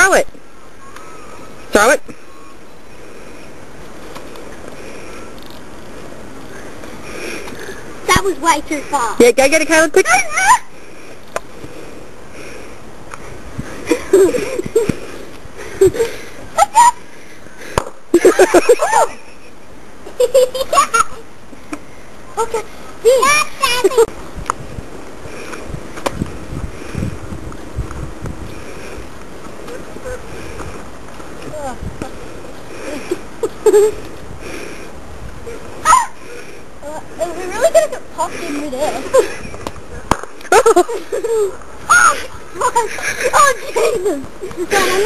Throw it. Throw it. That was way too far. Yeah, go get it, Caleb, quick. okay. Ah! Uh, are we really gonna get popped in midair? oh, oh, Jesus!